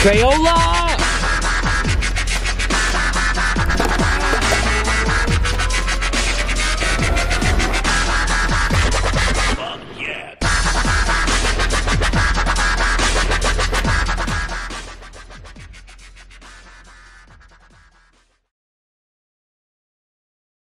Crayola!